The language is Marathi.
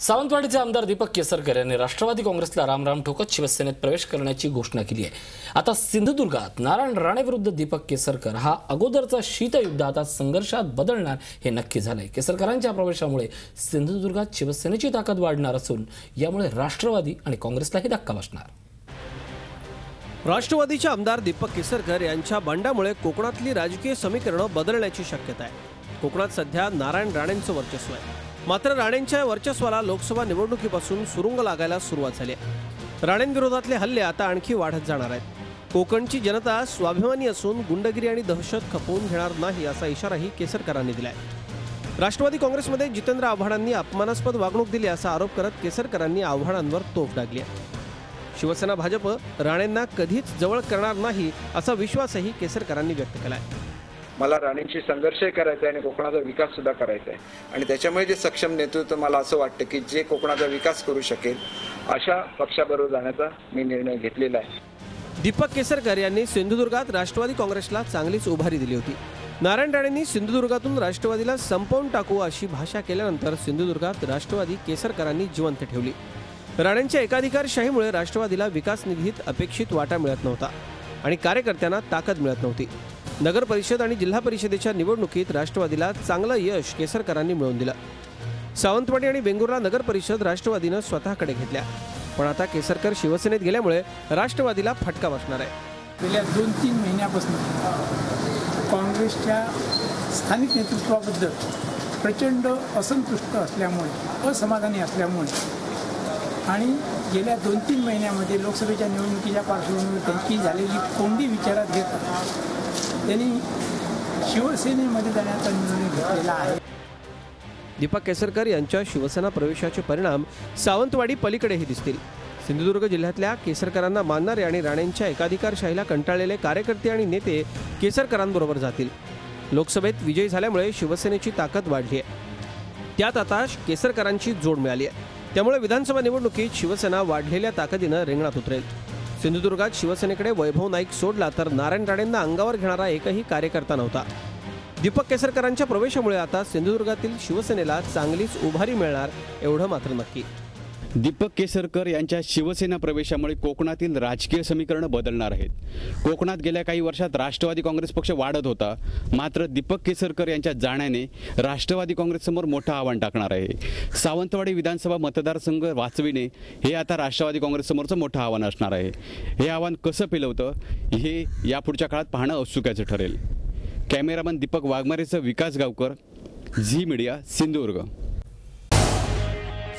सावंतवाडीचे आमदार दीपक केसरकर यांनी राष्ट्रवादी काँग्रेसला रामराम ठोकत शिवसेनेत प्रवेश करण्याची घोषणा केली आहे. आता सिंधुदुर्गात नारायण राणे विरुद्ध दीपक केसरकर हा अगोदरचा शीतयुद्ध आता संघर्षात बदलणार हे नक्की झालंय. केसरकरांच्या प्रवेशामुळे सिंधुदुर्गात शिवसेनेची ताकद वाढणार असून यामुळे राष्ट्रवादी आणि काँग्रेसलाही धक्का बसणार. राष्ट्रवादीचे आमदार दीपक केसरकर यांच्या बंडामुळे कोकणातली राजकीय समीकरणं बदलण्याची शक्यता आहे. कोकणात सध्या नारायण राणेंचं वर्चस्व आहे. मात्र राणेंच्या वर्चस्वाला लोकसभा निवडणुकीपासून सुरुंग लागायला सुरुवात झाली आहे. राणेंविरोधातले हल्ले आता आणखी वाढत जाणार आहेत. कोकणची जनता स्वाभिमानी असून गुंडगिरी आणि दहशत खपवून घेणार नाही असा इशाराही केसरकरांनी दिलाय. राष्ट्रवादी काँग्रेसमध्ये जितेंद्र आव्हाडांनी अपमानास्पद वागणूक दिली असा आरोप करत केसरकरांनी आव्हाडांवर तोफ डागली आहे. शिवसेना भाजप राणेंना कधीच जवळ करणार नाही असा विश्वासही केसरकरांनी व्यक्त केलाय. मला राणेंशी संघर्षही करायचा आहे आणि कोकणाचा विकास सुद्धा करायचा आहे. आणि त्याच्यामुळे जे सक्षम नेतृत्व मला असं वाटतं की जे कोकणाचा विकास करू शकेल अशा पक्षाबरोबर जाण्याचा मी निर्णय घेतलेला आहे. दीपक केसरकर यांनी सिंधुदुर्गात राष्ट्रवादी काँग्रेसला चांगलीच उभारी दिली होती. नारायण राणेंनी सिंधुदुर्गातून राष्ट्रवादीला संपवून टाकू अशी भाषा केल्यानंतर सिंधुदुर्गात राष्ट्रवादी केसरकरांनी जिवंत ठेवली. राणेंच्या एकाधिकारशाहीमुळे राष्ट्रवादीला विकास निधीत अपेक्षित वाटा मिळत नव्हता आणि कार्यकर्त्यांना ताकद मिळत नव्हती. नगर परिषद आणि जिल्हा परिषदेच्या निवडणुकीत राष्ट्रवादीला चांगलं यश केसरकरांनी मिळवून दिलं. सावंतवाडी आणि बेंगुर्ला नगर परिषद राष्ट्रवादीनं स्वतःकडे घेतल्या. पण आता केसरकर शिवसेनेत गेल्यामुळे राष्ट्रवादीला फटका बसणार आहे. गेल्या दोन तीन महिन्यापासून काँग्रेसच्या स्थानिक नेतृत्वाबद्दल प्रचंड असंतुष्ट असल्यामुळे असमाधानी असल्यामुळे आणि गेल्या दोन तीन महिन्यामध्ये लोकसभेच्या निवडणुकीच्या पार्श्वभूमीवर त्यांची झालेली कोंडी विचारात घेता त्यांनी शिवसेनेमध्ये जाण्याचा निर्णय घेतलेला आहे. दीपक केसरकर यांच्या शिवसेना प्रवेशाचे परिणाम सावंतवाडी पलीकडेही दिसतील. सिंधुदुर्ग जिल्ह्यातल्या केसरकरांना मानणारे आणि राणेंच्या एकाधिकारशाहीला कंटाळलेले कार्यकर्ते आणि नेते केसरकरांबरोबर जातील. लोकसभेत विजयी झाल्यामुळे शिवसेनेची ताकद वाढली आहे त्यात आता केसरकरांची जोड मिळाली आहे त्यामुळे विधानसभा निवडणुकीत शिवसेना वाढलेल्या ताकदीनं रिंगणात उतरेल. सिंधुदुर्गात शिवसेनेकडे वैभव नाईक सोडला तर नारायण राणेंना अंगावर घेणारा एकही कार्यकर्ता नव्हता. दीपक केसरकरांच्या प्रवेशामुळे आता सिंधुदुर्गातील शिवसेनेला चांगलीच उभारी मिळणार एवढं मात्र नक्की. दीपक केसरकर यांच्या शिवसेना प्रवेशामुळे कोकणातील राजकीय समीकरणं बदलणार आहेत. कोकणात गेल्या काही वर्षात राष्ट्रवादी काँग्रेस पक्ष वाढत होता. मात्र दीपक केसरकर यांच्या जाण्याने राष्ट्रवादी काँग्रेससमोर मोठं आव्हान टाकणार आहे. सावंतवाडी विधानसभा मतदारसंघ वाचविणे हे आता राष्ट्रवादी काँग्रेससमोरचं मोठं आव्हान असणार आहे. हे आव्हान कसं पेलवतं हे यापुढच्या काळात पाहणं औत्सुक्याचं ठरेल. कॅमेरामन दीपक वाघमारेचं विकास गावकर झी मीडिया सिंधुदुर्ग.